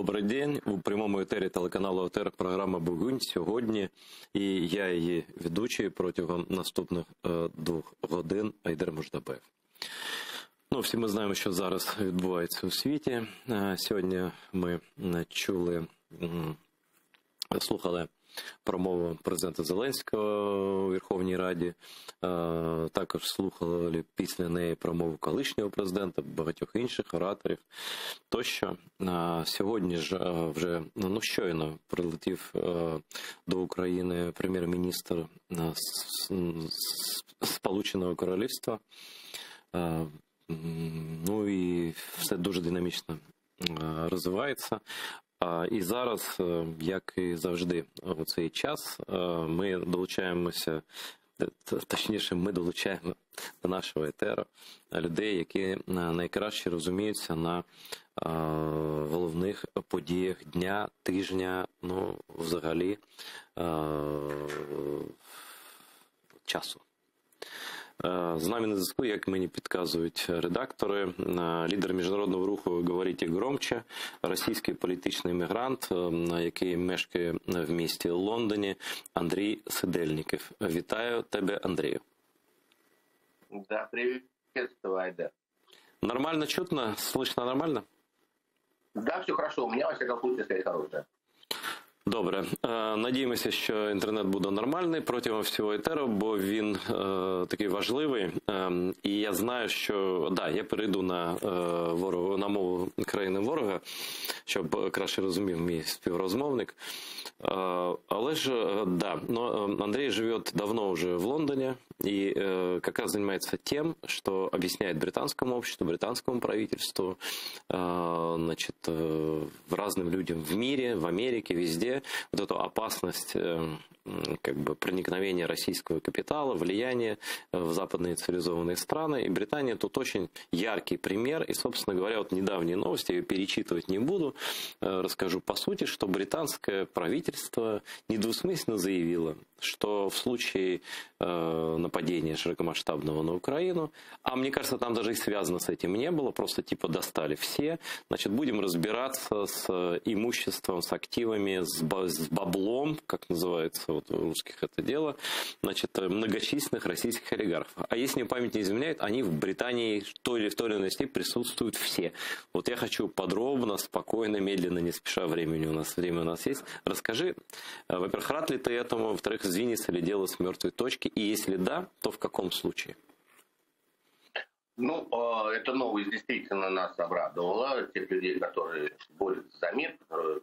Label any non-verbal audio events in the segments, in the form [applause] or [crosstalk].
Добрий день у прямому етері телеканалу ОТР програма Бугунь сьогодні. І я її ведучий протягом наступних е, двох годин Айдер Муждабев. Ну, всі ми знаємо, що зараз відбувається у світі. Е, Сьогодні ми е, чули, е, слухали промову президента Зеленського у Верховній Раді. Е, Також слухали після неї промову колишнього президента, багатьох інших ораторів. Тощо Е, сьогодні ж е, вже ну щойно прилетів до України прем'єр-міністр Сполученого Королівства. Ну і все дуже динамічно розвивається. І зараз, е, як і завжди, у цей час е, ми долучаємося, е, точніше, ми долучаємо до нашого етеру людей, які найкраще розуміються на головних подіях дня, тижня, ну, взагалі часу. Е, З нами на зв'язку, як мені підказують редактори, е, лідер міжнародного руху «Говоріть громче, російський політичний мігрант, е, який мешкає в місті Лондоні, Андрій Сидельников. Вітаю тебе, Андрію. Да, приветствую, Айдер. Нормально чутно? Слышно нормально? Да, все хорошо. У меня, во всяком случае, связь хорошая. Добре, Е, надіємося, що інтернет буде нормальний протягом всього етеру, бо він е, такий важливий. Е, і я знаю, що да, я перейду на ворогу на мову країни ворога, щоб краще розумів мій співрозмовник. Е, але ж да, но Андрей живет давно уже в Лондоне и как раз занимается тем, что объясняет британскому обществу, британскому правительству, э, значит, э, разным людям в мире, в Америке, везде вот эту опасность э, как бы проникновения российского капитала, влияния э, в западные цивилизованные страны. И Британия тут очень яркий пример. И, собственно говоря, вот недавние новости, я ее перечитывать не буду, расскажу по сути, что британское правительство недвусмысленно заявило, что в случае э, нападения широкомасштабного на Украину, а мне кажется, там даже и связано с этим не было, просто типа достали все, значит, будем разбираться с имуществом, с активами, с, с баблом, как называется вот у русских это дело, значит, многочисленных российских олигархов. А если мне память не изменяет, они в Британии в той или в той или иной степени присутствуют все. Вот я хочу подробно, спокойно, медленно, не спеша, времени у нас, время у нас есть. Расскажи, э, во-первых, рад ли ты этому, во-вторых, сдвинется ли дело с мертвой точки, и если да, то в каком случае? Ну, э, эта новость действительно нас обрадовала. Тех людей, которые борются за мир, которые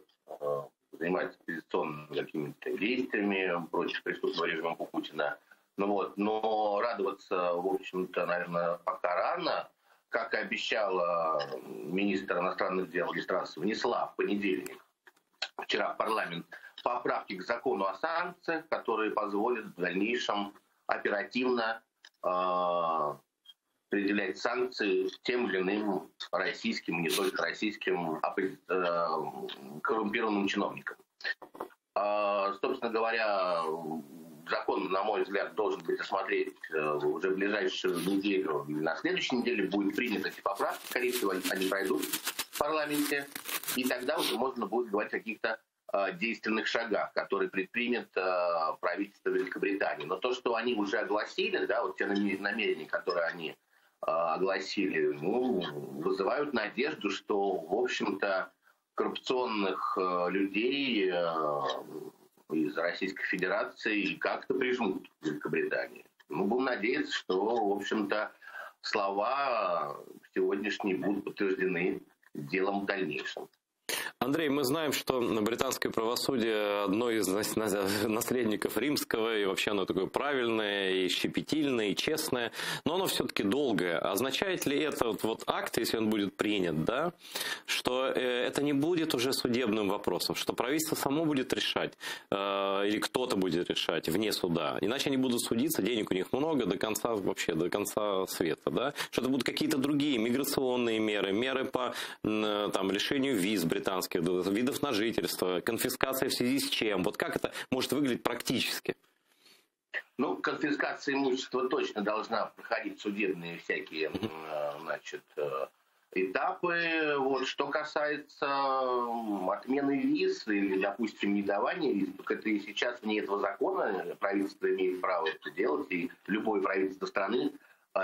занимаются оппозиционными какими-то действиями против преступного режима Путина. Ну вот, но радоваться, в общем-то, наверное, пока рано. Как и обещала министр иностранных дел Листрас, внесла в понедельник вчера в парламент поправки к закону о санкциях, которые позволят в дальнейшем оперативно э, определять санкции тем или иным российским, не только российским, оппози- э, коррумпированным чиновникам. А, Собственно говоря, закон, на мой взгляд, должен быть рассмотреть э, уже в ближайшую неделю. На следующей неделе будет принято эти поправки, скорее всего, они- пройдут в парламенте, и тогда уже можно будет говорить о каких-то э, действенных шагах, которые предпримет э, правительство Великобритании. Но то, что они уже огласили, да, вот те наме- намерения, которые они э, огласили, ну, вызывают надежду, что, в общем-то, коррупционных э, людей э, из Российской Федерации как-то прижмут в Великобритании. Ну, будем надеяться, что, в общем-то, слова сегодняшние будут подтверждены делом в дальнейшем. Андрей, мы знаем, что британское правосудие одно из нас- нас- наследников римского, и вообще оно такое правильное, и щепетильное, и честное, но оно все-таки долгое. Означает ли это вот, акт, если он будет принят, да, что э, это не будет уже судебным вопросом, что правительство само будет решать, э, или кто-то будет решать вне суда, иначе они будут судиться, денег у них много до конца вообще, до конца света, да, что это будут какие-то другие миграционные меры, меры по э, там, лишению виз британских, видов на жительство, конфискация в связи с чем, вот как это может выглядеть практически? Ну, конфискация имущества точно должна проходить судебные всякие, э, значит, э, этапы. Вот, что касается отмены виз или, допустим, недавания виз, так это и сейчас вне этого закона правительство имеет право это делать, и любое правительство страны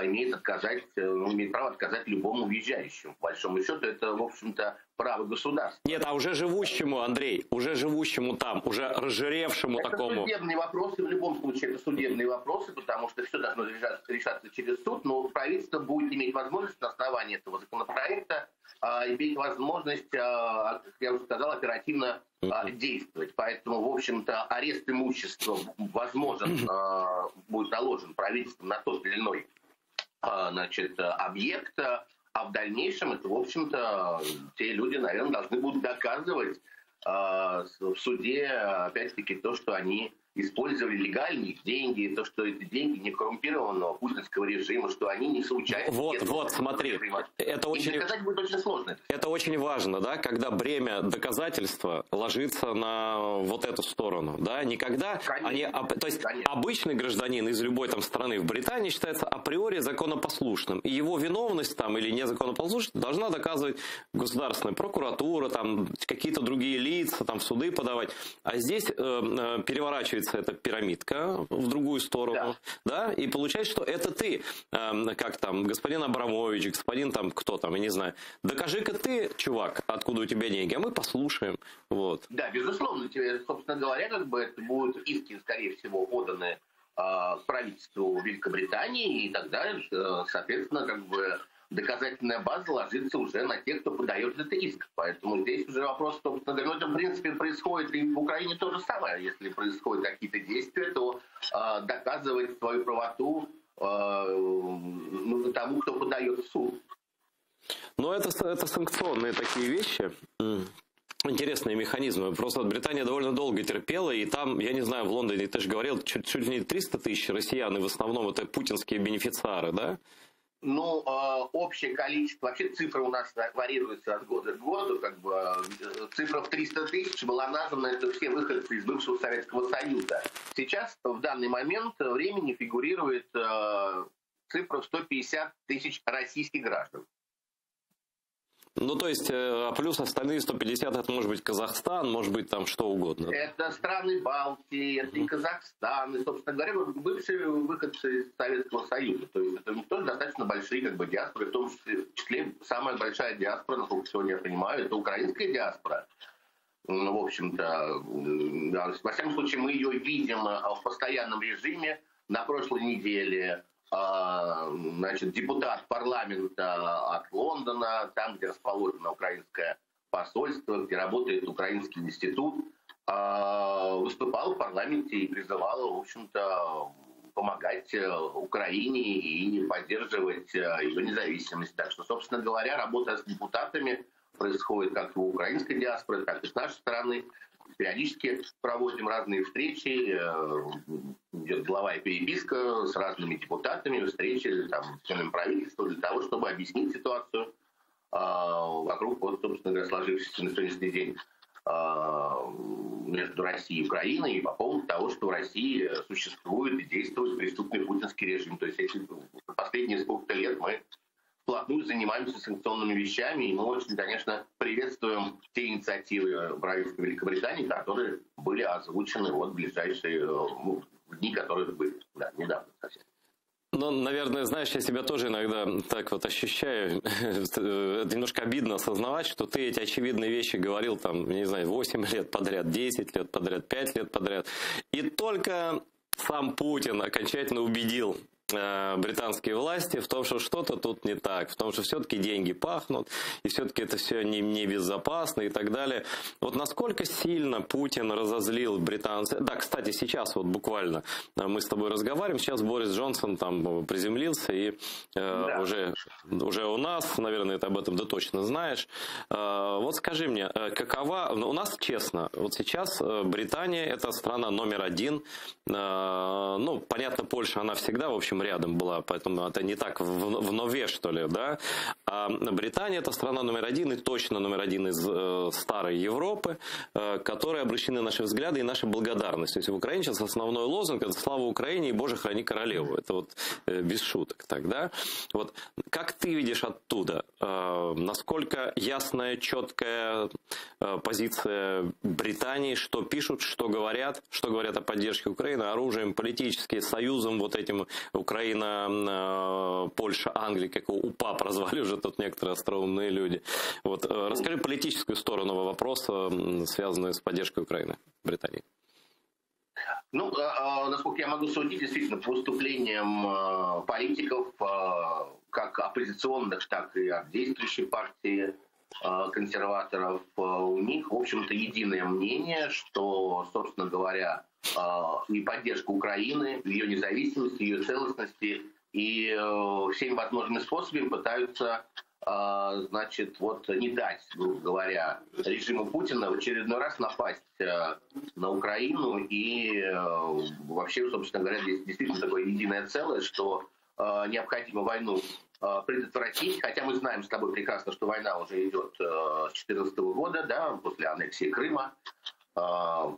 имеет отказать, э, ну, имеет право отказать любому въезжающему. По большому счету, это, в общем-то, право государства. Нет, а уже живущему, Андрей, уже живущему там, уже разжиревшему это такому. Это судебные вопросы, в любом случае, это судебные вопросы, потому что все должно решаться, решаться через суд, но правительство будет иметь возможность на основании этого законопроекта а, иметь возможность, а, как я уже сказал, оперативно а, действовать. Поэтому, в общем-то, арест имущества возможен, [clears throat] а, будет наложен правительством на тот или иной значит, объекта, а в дальнейшем это, в общем-то, те люди, наверное, должны будут доказывать э, в суде, опять-таки, то, что они использовали легальные деньги, то, что эти деньги не коррумпированного путинского режима, что они не соучастники. Вот, вот, смотри, это очень, доказать будет очень сложно. Это очень важно, да, когда бремя доказательства ложится на вот эту сторону, да, никогда они, то есть Конечно. обычный гражданин из любой там страны в Британии считается априори законопослушным, и его виновность там или незаконопослушность должна доказывать государственная прокуратура, там какие-то другие лица, там в суды подавать, а здесь э, э переворачивается двигается эта пирамидка в другую сторону, да, да и получается, что это ты, э, как там, господин Абрамович, господин там, кто там, я не знаю, докажи-ка ты, чувак, откуда у тебя деньги, а мы послушаем, вот. Да, безусловно, тебе, собственно говоря, как бы это будут иски, скорее всего, поданы э, правительству Великобритании, и тогда, э, соответственно, как бы доказательная база ложится уже на тех, кто подает этот иск. Поэтому здесь уже вопрос, собственно говоря, ну, это, в принципе, происходит и в Украине то же самое. Если происходят какие-то действия, то э, доказывать свою правоту э, нужно тому, кто подает в суд. Но это, это санкционные такие вещи интересные механизмы. Просто Британия довольно долго терпела, и там, я не знаю, в Лондоне, ты же говорил, чуть, чуть не 300 тысяч россиян, и в основном это путинские бенефициары, да? Ну, э, общее количество, вообще цифра у нас варьируется от года к году, как бы э, цифра в 300 тысяч была названа, это все выходцы из бывшего Советского Союза. Сейчас, в данный момент времени фигурирует э, цифра в 150 тысяч российских граждан. Ну, то есть, э, а плюс остальные 150, это может быть Казахстан, может быть там что угодно. Это страны Балтии, это и Казахстан, и, собственно говоря, бывшие выходцы из Советского Союза. То есть, это тоже достаточно большие как бы, диаспоры, в том числе самая большая диаспора, насколько сегодня я понимаю, это украинская диаспора. Ну, в общем-то, да, во всяком случае, мы ее видим э, в постоянном режиме. На прошлой неделе значит, депутат парламента от Лондона, там, где расположено украинское посольство, где работает украинский институт, а, выступал в парламенте и призывал, в общем-то, помогать э, Украине и поддерживать э, ее независимость. Так что, собственно говоря, работа с депутатами происходит как у украинской диаспоры, так и с нашей стороны. Периодически проводим разные встречи, э, идет глава и переписка с разными депутатами, встречи там, с членами правительства для того, чтобы объяснить ситуацию а, вокруг, вот, собственно говоря, сложившейся на сегодняшний день а, между Россией и Украиной и по поводу того, что в России существует и действует преступный путинский режим. То есть эти последние сколько-то лет мы вплотную занимаемся санкционными вещами, и мы очень, конечно, приветствуем те инициативы правительства Великобритании, которые были озвучены вот в ближайшие ну, дни, которые были да, недавно совсем. Ну, наверное, знаешь, я себя тоже иногда так вот ощущаю. [laughs] Немножко обидно осознавать, что ты эти очевидные вещи говорил там, не знаю, 8 лет подряд, 10 лет подряд, 5 лет подряд. И только сам Путин окончательно убедил Э, британские власти в том, что что-то тут не так, в том, что все-таки деньги пахнут, и все-таки это все не, не безопасно и так далее. Вот насколько сильно Путин разозлил британцев. Да, кстати, сейчас вот буквально э, мы с тобой разговариваем, сейчас Борис Джонсон там приземлился и э, да. уже, уже у нас, наверное, ты об этом да точно знаешь. Э, вот скажи мне, э, какова, у нас честно, вот сейчас Британия это страна номер один, э, ну, понятно, Польша, она всегда, в общем, общем, рядом была, поэтому это не так в, в нове, что ли, да. А Британия это страна номер один и точно номер один из э, старой Европы, э, которая обращены наши взгляды и наша благодарность. То есть в Украине сейчас основной лозунг это «Слава Украине и Боже, храни королеву». Это вот э, без шуток так, да. Вот как ты видишь оттуда, э, насколько ясная, четкая э, позиция Британии, что пишут, что говорят, что говорят о поддержке Украины, оружием, политическим союзом, вот этим Украина, э, Польша, Англия, как его УПА прозвали уже тут некоторые остроумные люди. Вот, расскажи политическую сторону вопроса, связанную с поддержкой Украины Британии. Ну, а, а, насколько я могу судить, действительно, по выступлениям а, политиков, как оппозиционных, так и от действующей партии консерваторов, у них, в общем-то, единое мнение, что, собственно говоря, и поддержка Украины, ее независимости, ее целостности, и э, всеми возможными способами пытаются значит, вот не дать, грубо говоря, режиму Путина в очередной раз напасть э, на Украину и э, вообще, собственно говоря, здесь действительно такое единое целое, что э, необходимо войну предотвратить, хотя мы знаем с тобой прекрасно, что война уже идет с 2014 года, да, после аннексии Крыма,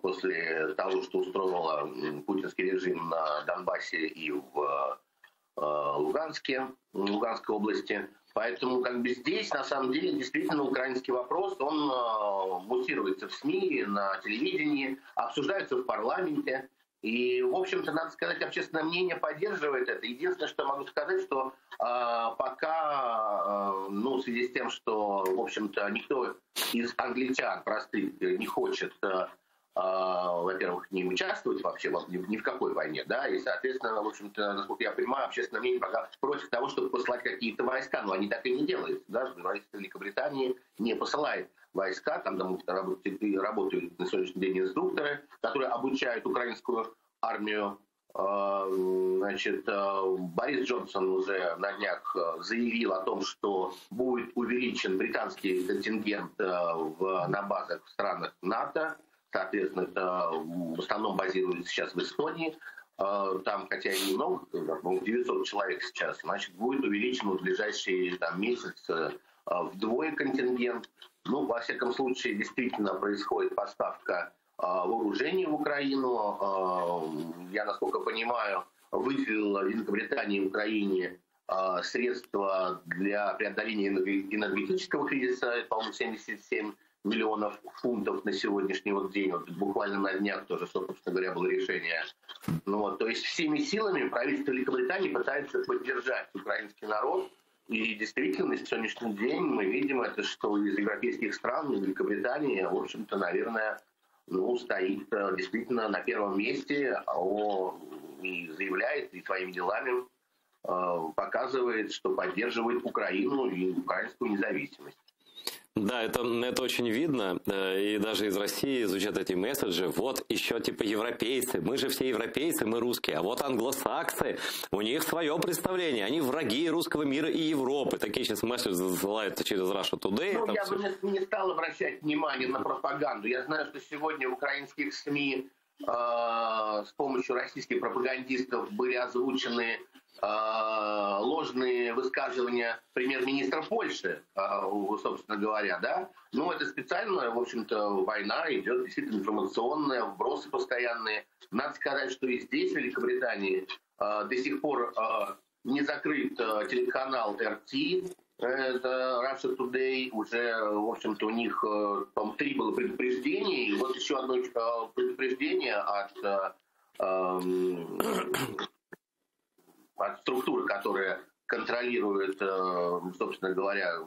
после того, что устроила путинский режим на Донбассе и в Луганске, Луганской области. Поэтому как бы здесь, на самом деле, действительно украинский вопрос, он э, мутируется в СМИ, на телевидении, обсуждается в парламенте. И, в общем-то, надо сказать, общественное мнение поддерживает это. Единственное, что могу сказать, что э, пока, э, ну, в связи с тем, что, в общем-то, никто из англичан простых не хочет э, во-первых, не участвовать вообще ни, ни в какой войне, да, и, соответственно, в общем-то, насколько я понимаю, общественное мнение пока против того, чтобы послать какие-то войска, но они так и не делают, да, правительство Великобритании не посылает войска, там, там работают, работают на сегодняшний день инструкторы, которые обучают украинскую армию, а, Значит, а, Борис Джонсон уже на днях заявил о том, что будет увеличен британский контингент в, на базах в странах НАТО. Соответственно, это в основном базируется сейчас в Эстонии. А, там, хотя и немного, 900 человек сейчас, значит, будет увеличен в ближайший там, месяц э, вдвое контингент. Ну, во всяком случае, действительно происходит поставка вооружений в Украину. Я, насколько понимаю, выделила Великобритания и Украине средства для преодоления энергетического кризиса, по-моему, 77 миллионов фунтов на сегодняшний вот день. Вот буквально на днях тоже, собственно говоря, было решение. Ну, вот, то есть всеми силами правительство Великобритании пытается поддержать украинский народ. И действительно, на сегодняшний день мы видим это, что из европейских стран Великобритания, в общем-то, наверное, ну, стоит э, действительно на первом месте о, и заявляет и своими делами э, показывает, что поддерживает Украину и украинскую независимость. Да, это, это очень видно. Э, и даже из России звучат эти месседжи. Вот еще типа европейцы. Мы же все европейцы, мы русские. А вот англосаксы, у них свое представление. Они враги русского мира и Европы. Такие сейчас месседжи засылают через Russia Today. Ну, я все... бы не стал обращать внимание на пропаганду. Я знаю, что сегодня в украинских СМИ э, с помощью российских пропагандистов были озвучены ложные высказывания премьер-министра Польши, э, собственно говоря, да. Ну, это специально, в общем-то, война идет действительно информационная, вбросы постоянные. Надо сказать, что и здесь, в Великобритании, э, до сих пор не закрыт телеканал RT, это Russia Today, уже, в общем-то, у них, по три было предупреждения, и вот еще одно предупреждение от эм, от структуры, которая контролирует, э, собственно говоря,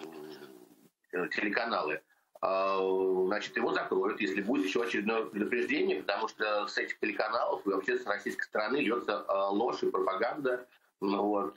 э, телеканалы, а, значит, его закроют, если будет еще очередное предупреждение, потому что с этих телеканалов и вообще с российской стороны льется э, ложь и пропаганда. Ну вот,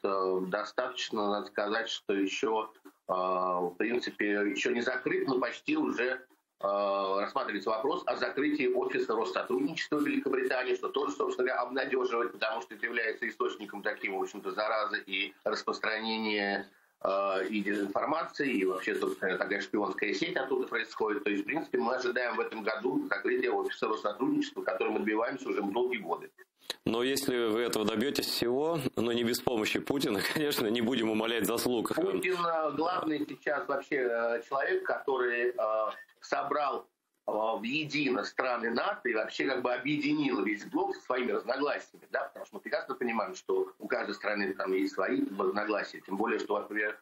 достаточно, надо сказать, что еще, в принципе, еще не закрыт, но почти уже Э, рассматривается вопрос о закрытии офиса Россотрудничества в Великобритании, что тоже, собственно говоря, обнадеживает, потому что это является источником таким, в общем-то, заразы и распространения э, и дезинформации, и вообще, собственно, такая шпионская сеть оттуда происходит. То есть, в принципе, мы ожидаем в этом году закрытия офиса сотрудничества, которое мы добиваемся уже долгие годы. Но если вы этого добьетесь всего, но не без помощи Путина, [laughs] конечно, не будем умолять заслуг. Путин э, главный сейчас вообще э, человек, который э, собрал в едино страны НАТО и вообще как бы объединил весь блок со своими разногласиями, да, потому что мы прекрасно понимаем, что у каждой страны там есть свои разногласия, тем более, что, например,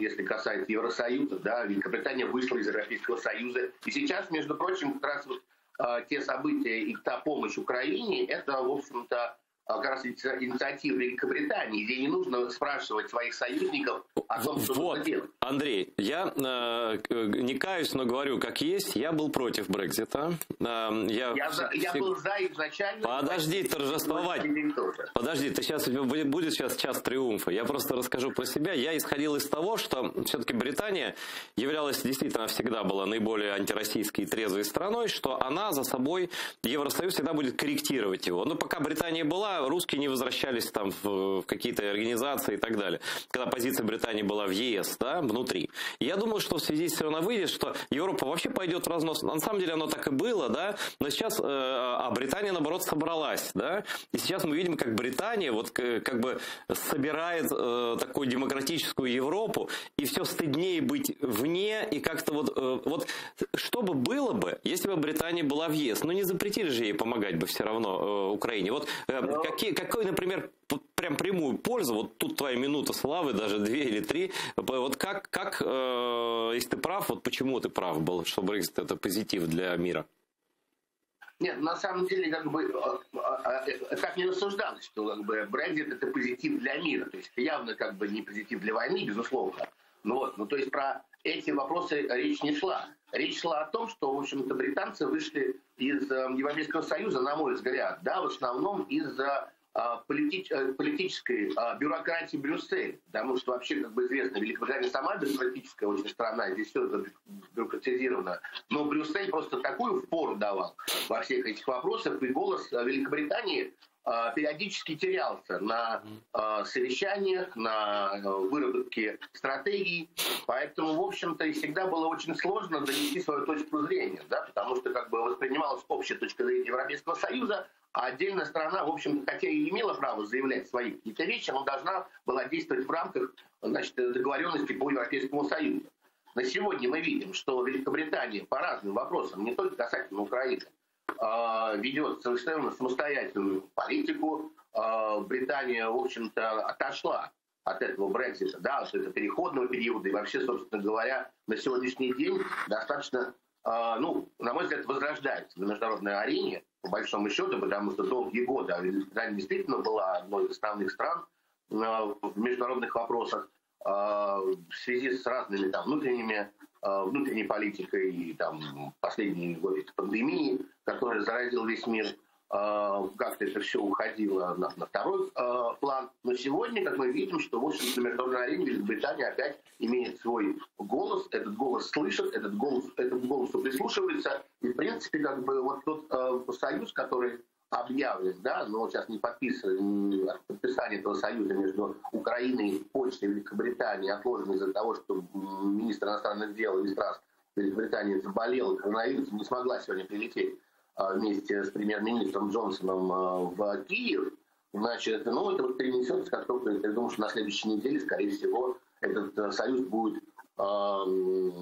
если касается Евросоюза, да, Великобритания вышла из Европейского Союза, и сейчас, между прочим, как раз вот а, те события и та помощь Украине, это, в общем-то, а, как раз инициатива Великобритании, где не нужно спрашивать своих союзников о том, что вот, нужно делать. Андрей, я э, не каюсь, но говорю как есть. Я был против Брекзита. Э, я, я, за, я был за изначально. Подожди торжествовать. Подожди, ты сейчас будет сейчас час триумфа. Я просто расскажу про себя. Я исходил из того, что все-таки Британия являлась действительно всегда была наиболее антироссийской и трезвой страной, что она за собой Евросоюз всегда будет корректировать его. Но пока Британия была, русские не возвращались там в, в какие-то организации и так далее. Когда позиция Британии была в ЕС, да, внутри. я думаю, что в связи с все равно выйдет, что Европа вообще пойдет в разнос. На самом деле оно так и было, да, но сейчас, э, а Британия, наоборот, собралась, да, и сейчас мы видим, как Британия вот как бы собирает э, такую демократическую Европу, и все стыднее быть вне, и как-то вот, э, вот что бы было бы, если бы Британия была в ЕС, ну не запретили же ей помогать бы все равно э, Украине. Вот э, какие, какой, например, прям прямую пользу, вот тут твоя минута славы, даже две или три, вот как, как э, если ты прав, вот почему ты прав был, что Брексит это позитив для мира? Нет, на самом деле, как бы, так э, э, э, не рассуждалось, что как бы, Брексит это позитив для мира. То есть явно как бы не позитив для войны, безусловно. Ну вот, ну то есть про эти вопросы речь не шла. Речь шла о том, что, в общем-то, британцы вышли из э, Европейского Союза, на мой взгляд, да, в основном из-за а, политич, э, политической а, бюрократии Брюсселя. Потому что вообще, как бы известно, Великобритания сама бюрократическая очень страна, здесь все бюрократизировано. Но Брюссель просто такую впору давал во всех этих вопросах, и голос Великобритании а, периодически терялся на а, совещаниях, на а, выработке стратегий. Поэтому, в общем-то, и всегда было очень сложно донести свою точку зрения, да, потому что как бы воспринималась общая точка зрения Европейского Союза, а отдельная страна, в общем-то, хотя и имела право заявлять свои какие-то вещи, но должна была действовать в рамках значит, договоренности по Европейскому Союзу. На сегодня мы видим, что Великобритания по разным вопросам, не только касательно Украины, ведет совершенно самостоятельную политику. А, Британия, в общем-то, отошла от этого Брексита, да, от этого переходного периода. И вообще, собственно говоря, на сегодняшний день достаточно, а, ну, на мой взгляд, возрождается на международной арене, по большому счету, потому что долгие годы Британия действительно была одной из основных стран в международных вопросах в связи с разными там, внутренними внутренней политикой там последние годы пандемии, которая заразила весь мир, э, как-то это все уходило на, на второй э, план. Но сегодня, как мы видим, что в общем на международной арене Великобритания опять имеет свой голос, этот голос слышит, этот голос, этому голосу прислушивается. И, в принципе, как бы вот тот э, союз, который объявлен, да, но сейчас не подписан, подписание этого союза между Украиной, Польшей и Великобританией отложено из-за того, что министр иностранных дел Листрас Великобритании заболел коронавирусом, не смогла сегодня прилететь а, вместе с премьер-министром Джонсоном а, в Киев. Значит, ну, это вот перенесется, как только, я думаю, что на следующей неделе, скорее всего, этот а, союз будет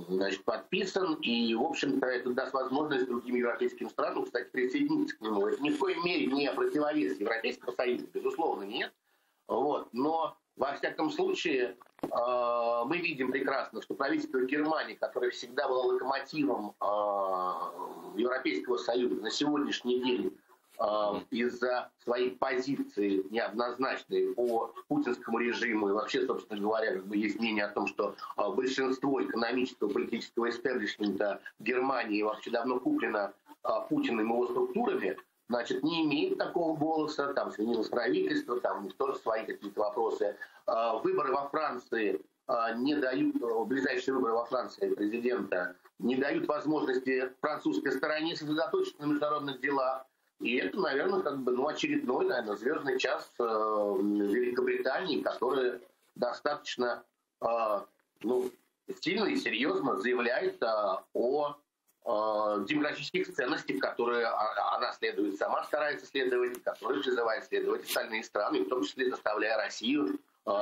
значит, подписан, и, в общем-то, это даст возможность другим европейским странам, кстати, присоединиться к нему. Это ни в коей мере не противовес Европейского Союза, безусловно, нет. Вот. Но, во всяком случае, мы видим прекрасно, что правительство Германии, которое всегда было локомотивом Европейского Союза, на сегодняшний день из-за своей позиции неоднозначной по путинскому режиму и вообще, собственно говоря, как бы есть мнение о том, что э, большинство экономического политического истеблишмента Германии вообще давно куплено э, Путиным и его структурами, значит, не имеет такого голоса, там сменилось правительство, там тоже свои какие-то вопросы. Выборы во Франции не дают, ближайшие выборы во Франции президента не дают возможности французской стороне сосредоточиться на международных делах. И это, наверное, как бы, ну, очередной, наверное, звездный час э, Великобритании, которая достаточно ну, сильно и серьезно заявляет о демократических ценностях, которые она следует, сама старается следовать, которые призывает следовать остальные страны, в том числе заставляя Россию,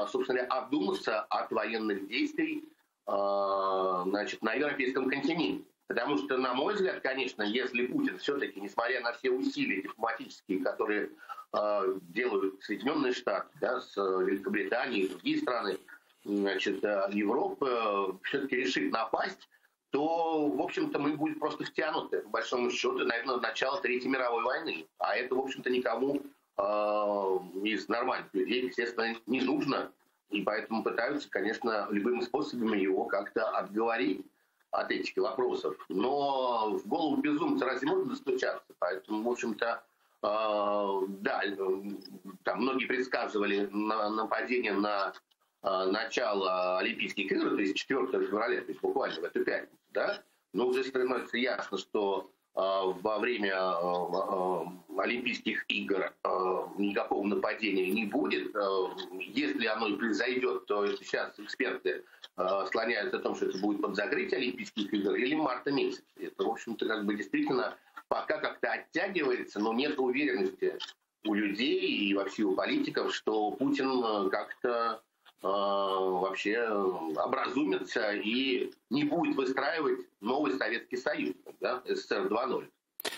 собственно, обдуматься от военных действий значит, на европейском континенте. Потому что, на мой взгляд, конечно, если Путин все-таки, несмотря на все усилия дипломатические, которые э, делают Соединенные Штаты, да, с Великобританией и другие страны, значит, э, Европы, э, все-таки решит напасть, то, в общем-то, мы будем просто втянуты, по большому счету, наверное, в начало Третьей мировой войны. А это, в общем-то, никому э, из нормальных людей, естественно, не нужно. И поэтому пытаются, конечно, любыми способами его как-то отговорить этих вопросов. Но в голову безумца разве можно достучаться? Поэтому, в общем-то, э, да, там многие предсказывали нападение на э, начало Олимпийских игр, то есть 4 февраля, то есть буквально в эту пятницу, да, но уже становится ясно, что э, во время э, Олимпийских игр никакого нападения не будет. Если оно и произойдет, то сейчас эксперты Э, склоняются о том, что это будет под закрытие Олимпийских игр или марта месяц. Это, в общем-то, как бы действительно пока как-то оттягивается, но нет уверенности у людей и вообще у политиков, что Путин э, как-то э, вообще образумится и не будет выстраивать новый Советский Союз, да, СССР 2.0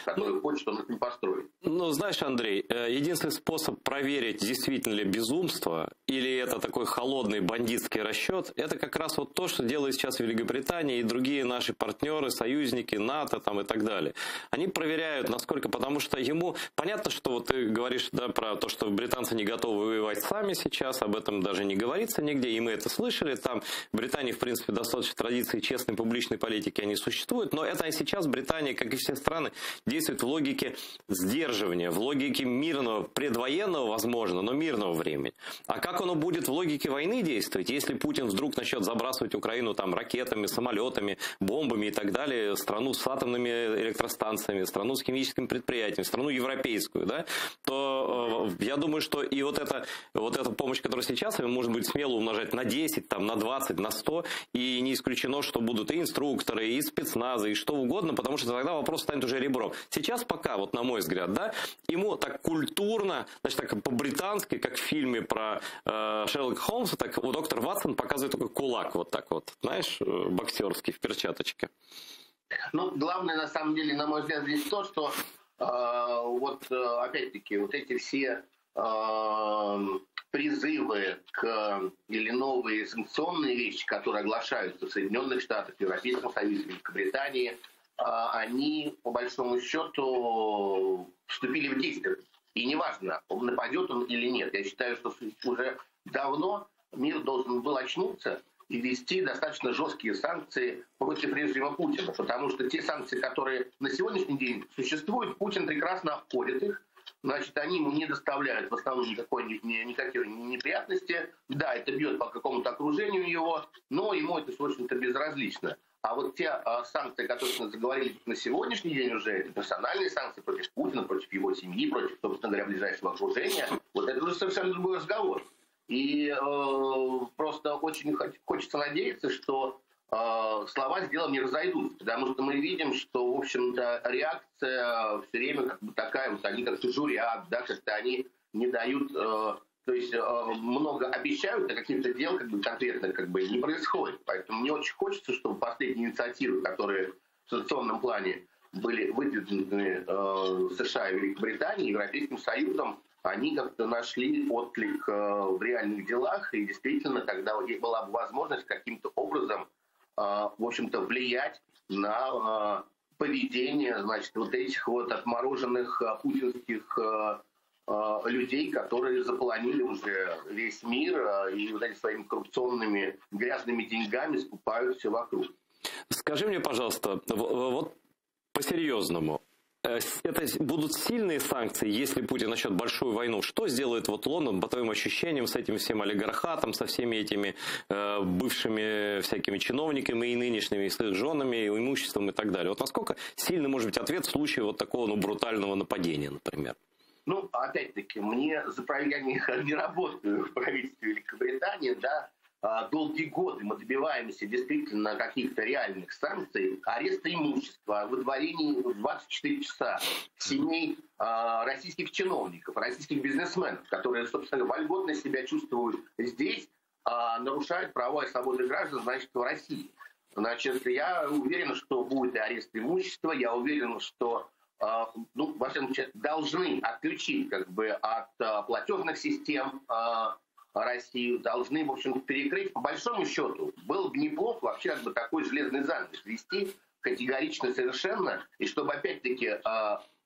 который ну, хочет он этим построить. Ну, знаешь, Андрей, э, единственный способ проверить, действительно ли безумство, или это такой холодный бандитский расчет, это как раз вот то, что делает сейчас Великобритания и другие наши партнеры, союзники, НАТО там и так далее. Они проверяют, насколько, потому что ему, понятно, что вот ты говоришь да, про то, что британцы не готовы воевать сами сейчас, об этом даже не говорится нигде, и мы это слышали, там в Британии, в принципе, достаточно традиции честной публичной политики, они существуют, но это сейчас Британия, как и все страны, действует в логике сдерживания, в логике мирного, предвоенного, возможно, но мирного времени. А как оно будет в логике войны действовать, если Путин вдруг начнет забрасывать Украину там ракетами, самолетами, бомбами и так далее, страну с атомными электростанциями, страну с химическим предприятием, страну европейскую, да, то э, я думаю, что и вот эта, вот эта помощь, которая сейчас, может быть смело умножать на 10, там, на 20, на 100, и не исключено, что будут и инструкторы, и спецназы, и что угодно, потому что тогда вопрос станет уже ребром. Сейчас пока, вот на мой взгляд, да, ему так культурно, значит, так по-британски, как в фильме про э, Шерлока Холмса, так вот доктор Ватсон показывает такой кулак вот так вот, знаешь, э, боксерский в перчаточке. Ну, главное, на самом деле, на мой взгляд, здесь то, что э, вот, э, опять-таки, вот эти все э, призывы к или новые санкционные вещи, которые оглашаются в Соединенных Штатах, Европейском Союзе, Великобритании, они, по большому счету, вступили в действие. И неважно, нападет он или нет. Я считаю, что уже давно мир должен был очнуться и ввести достаточно жесткие санкции против режима Путина. Потому что те санкции, которые на сегодняшний день существуют, Путин прекрасно обходит их. Значит, они ему не доставляют в основном никакой, никакой неприятности. Да, это бьет по какому-то окружению его, но ему это, в общем-то, безразлично. А вот те а, санкции, которые мы заговорили на сегодняшний день уже, это персональные санкции против Путина, против его семьи, против, собственно говоря, ближайшего окружения, вот это уже совершенно другой разговор. И э, просто очень хочется надеяться, что э, слова с делом не разойдутся, потому что мы видим, что, в общем-то, реакция все время как бы такая, вот они как-то журят, да, как-то они не дают э, то есть э, много обещают, а каких-то дел как бы, конкретно как бы, не происходит. Поэтому мне очень хочется, чтобы последние инициативы, которые в санкционном плане были выдвинуты э, США и Великобританией, Европейским Союзом, они как-то нашли отклик э, в реальных делах, и действительно тогда была бы возможность каким-то образом, э, в общем-то, влиять на э, поведение, значит, вот этих вот отмороженных э, путинских Э, людей, которые заполонили уже весь мир э, и вот этими своими коррупционными грязными деньгами скупают все вокруг. Скажи мне, пожалуйста, вот по-серьезному, э, это будут сильные санкции, если Путин начнет большую войну. Что сделает вот Лондон, по твоим ощущениям, с этим всем олигархатом, со всеми этими э, бывшими всякими чиновниками и нынешними, и с их женами, и имуществом и так далее? Вот насколько сильный может быть ответ в случае вот такого ну, брутального нападения, например? Ну, опять-таки, мне за я не, [laughs] не работаю в правительстве Великобритании, да, а, долгие годы мы добиваемся действительно каких-то реальных санкций, ареста имущества, выдворения в 24 часа семей э, российских чиновников, российских бизнесменов, которые, собственно, вольготно себя чувствуют здесь, э, нарушают права и свободы граждан, значит, в России. Значит, я уверен, что будет и арест имущества, я уверен, что ну, во всяком случае, должны отключить как бы от платежных систем Россию, должны, в общем перекрыть. По большому счету, было бы неплохо вообще как бы такой железный занавес вести категорично совершенно, и чтобы опять-таки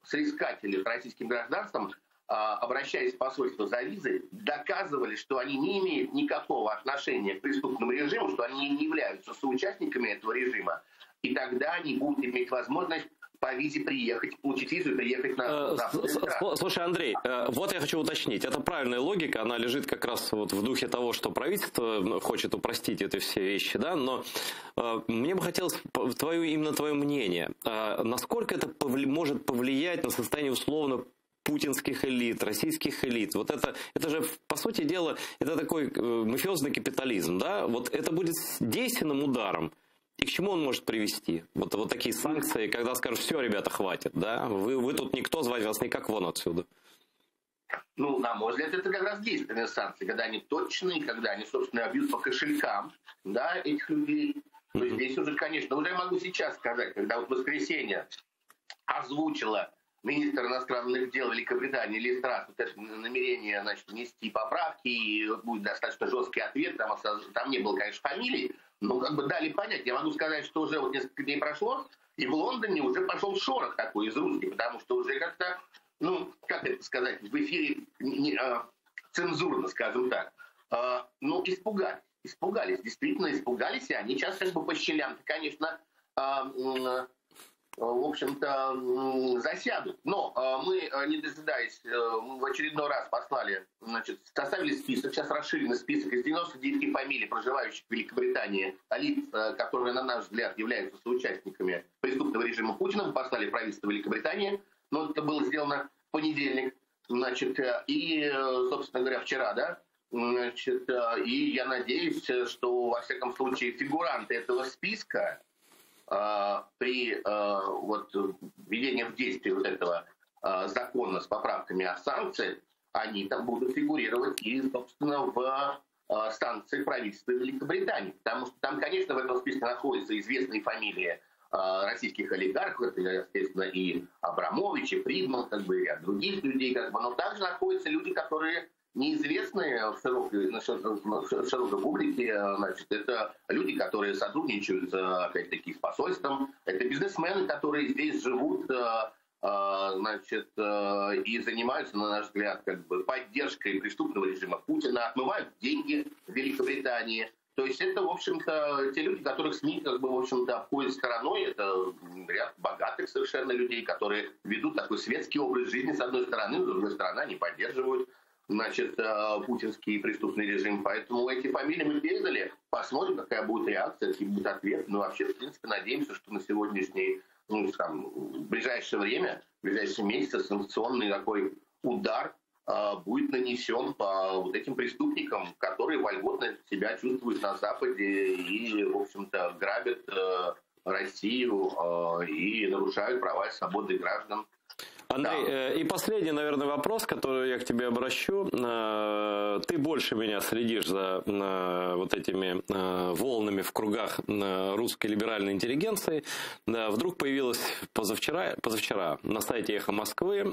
соискатели российским гражданством, обращаясь в посольство за визой, доказывали, что они не имеют никакого отношения к преступному режиму, что они не являются соучастниками этого режима, и тогда они будут иметь возможность по визе приехать, получить визу и приехать на э, Слушай, Андрей, э, вот я хочу уточнить. Это правильная логика, она лежит как раз вот в духе того, что правительство хочет упростить эти все вещи, да, но э, мне бы хотелось твое, именно твое мнение. Насколько это может повлиять на состояние условно путинских элит, российских элит. Вот это, это же, по сути дела, это такой мафиозный капитализм, да? Вот это будет действенным ударом и к чему он может привести? Вот, вот такие санкции, когда скажут, все, ребята, хватит, да? Вы, вы тут никто, звать вас никак вон отсюда. Ну, на мой взгляд, это как раз действенные санкции, когда они точные, когда они, собственно, бьют по кошелькам, да, этих людей. То есть здесь уже, конечно, уже я могу сейчас сказать, когда вот воскресенье озвучила министр иностранных дел Великобритании Ли Страс вот это намерение значит, внести поправки, и будет достаточно жесткий ответ, там, там не было, конечно, фамилий, ну, как бы дали понять. Я могу сказать, что уже вот несколько дней прошло, и в Лондоне уже пошел шорох такой из русских, потому что уже как-то, ну, как это сказать, в эфире не, а, цензурно, скажем так, а, ну, испугались. Испугались, действительно испугались, и они сейчас как бы по щелям конечно, а, в общем-то, засядут. Но э, мы, э, не дожидаясь, в очередной раз послали, значит, составили список, сейчас расширенный список из 99 фамилий, проживающих в Великобритании, лиц, которые, на наш взгляд, являются соучастниками преступного режима Путина, мы послали правительство Великобритании, но это было сделано в понедельник, значит, и, собственно говоря, вчера, да, значит, и я надеюсь, что, во всяком случае, фигуранты этого списка, при а, вот, введении в действие вот этого а, закона с поправками о санкциях, они там будут фигурировать и, собственно, в станции правительства Великобритании. Потому что там, конечно, в этом списке находятся известные фамилии российских олигархов, это, естественно, и Абрамович, и Фридман, как бы, и других людей, как бы, но также находятся люди, которые неизвестные в широкой, в широкой публике, значит, это люди, которые сотрудничают, опять-таки, с посольством, это бизнесмены, которые здесь живут, э, э, значит, э, и занимаются, на наш взгляд, как бы поддержкой преступного режима Путина, отмывают деньги в Великобритании. То есть это, в общем-то, те люди, которых СМИ, как бы, в общем-то, обходят стороной. Это ряд богатых совершенно людей, которые ведут такой светский образ жизни, с одной стороны, с другой стороны, они поддерживают значит, э, путинский преступный режим. Поэтому эти фамилии мы передали. Посмотрим, какая будет реакция, какие будут ответы. Но вообще, в принципе, надеемся, что на сегодняшний, ну, там, в ближайшее время, в ближайшие месяцы санкционный такой удар э, будет нанесен по вот этим преступникам, которые вольготно себя чувствуют на Западе и, в общем-то, грабят э, Россию э, и нарушают права и свободы граждан Андрей, да. Э, и последний, наверное, вопрос, который я к тебе обращу. Э, ты больше меня следишь за э, вот этими волнами в кругах русской либеральной интеллигенции. Вдруг появилась позавчера, позавчера на сайте «Эхо Москвы»,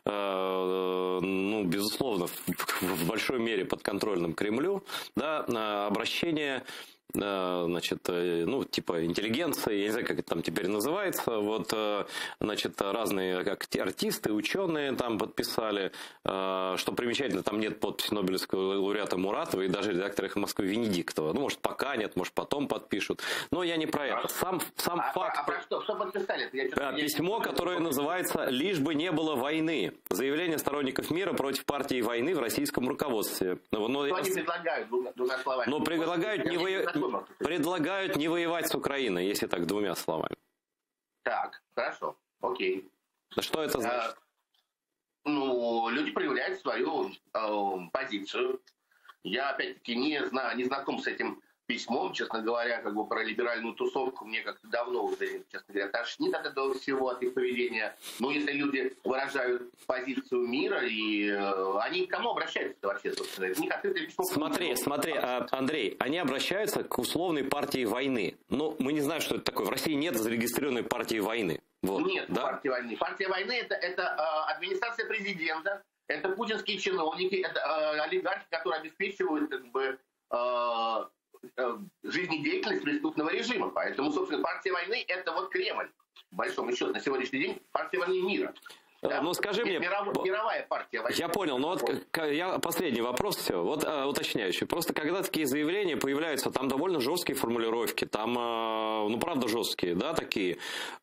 ну, безусловно, в большой мере подконтрольным Кремлю, да, обращение значит, э, ну, типа интеллигенция, я не знаю, как это там теперь называется, вот, э, значит, разные как артисты, ученые там подписали, э, что примечательно, там нет подписи Нобелевского лауреата Муратова и даже редактора их Москвы Венедиктова. Ну, может, пока нет, может, потом подпишут. Но я не про это. Сам, сам а, факт... А, а про что? Что подписали? Я письмо, которое называется «Лишь бы не было войны». Заявление сторонников мира против партии войны в российском руководстве. Но, что они предлагают, двумя словами? Но предлагают не, вы предлагают не воевать с Украиной, если так двумя словами. Так, хорошо, окей. Что это значит? А, ну, люди проявляют свою э, позицию. Я, опять-таки, не знаю, не знаком с этим письмом, честно говоря, как бы про либеральную тусовку мне как-то давно уже, честно говоря, тошнит от этого всего, от их поведения. Но если люди выражают позицию мира, и э, они к кому обращаются вообще, собственно? Это не открытое письмо. Смотри, смотри, а, Андрей, они обращаются к условной партии войны. Но мы не знаем, что это такое. В России нет зарегистрированной партии войны. Вот, нет да? партии войны. Партия войны это, это э, администрация президента, это путинские чиновники, это э, олигархи, которые обеспечивают как бы, э, жизнедеятельность преступного режима. Поэтому, собственно, партия войны – это вот Кремль. В большом счете на сегодняшний день партия войны мира. Да? Ну скажи мне, миров, мировая партия. Войны. Я понял, но вот я последний вопрос все, вот э, уточняющий. Просто когда такие заявления появляются, там довольно жесткие формулировки, там, э, ну правда жесткие, да, такие.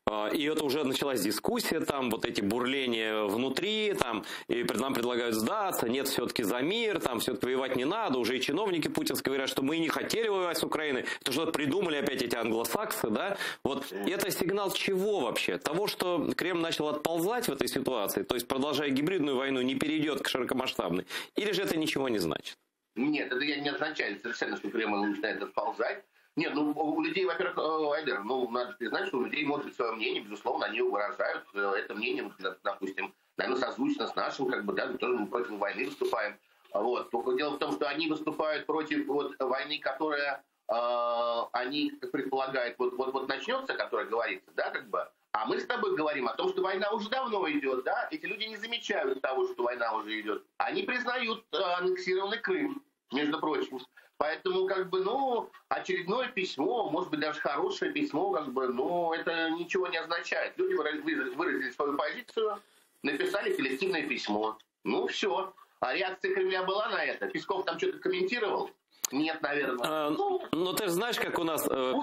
Э, и это уже началась дискуссия, там вот эти бурления внутри, там и нам предлагают сдаться, нет, все-таки за мир, там все-таки воевать не надо, уже и чиновники путинские говорят, что мы не хотели воевать с Украиной, то что придумали опять эти англосаксы, да. Вот это сигнал чего вообще? Того, что Кремль начал отползать в этой ситуации ситуации, то есть продолжая гибридную войну, не перейдет к широкомасштабной? Или же это ничего не значит? Нет, это не означает совершенно, что Кремль начинает отползать. Нет, ну у людей, во-первых, э, Айдер, ну надо признать, что у людей может быть свое мнение, безусловно, они выражают э, это мнение, допустим, наверное, созвучно с нашим, как бы, да, мы против войны выступаем. Вот. Только дело в том, что они выступают против вот, войны, которая э, они предполагают, вот, вот, вот начнется, которая говорится, да, как бы, а мы с тобой говорим о том, что война уже давно идет, да? Эти люди не замечают того, что война уже идет. Они признают э, аннексированный Крым, между прочим. Поэтому, как бы, ну, очередное письмо, может быть, даже хорошее письмо, как бы, ну, это ничего не означает. Люди выразили свою позицию, написали коллективное письмо. Ну, все. А реакция Кремля была на это? Песков там что-то комментировал? Нет, наверное. А, ну, ну, ты же знаешь, как у нас... Э,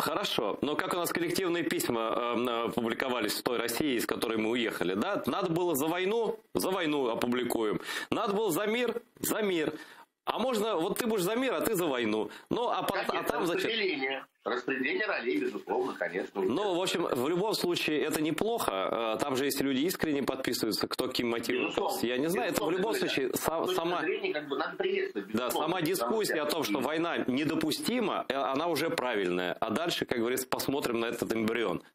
Хорошо, но как у нас коллективные письма э, публиковались в той России, из которой мы уехали, да? Надо было за войну, за войну опубликуем. Надо было за мир, за мир. А можно, вот ты будешь за мир, а ты за войну. Ну, а, конечно, а там зачем? Распределение ролей, безусловно, конечно. Ну, в общем, в любом случае, это неплохо. Э, там же, если люди искренне подписываются, кто каким мотивом. Я не знаю, это в любом случае са, сама... Зрения, как бы, надо да, сама дискуссия о том, что война недопустима, э, она уже правильная. А дальше, как говорится, посмотрим на этот эмбрион.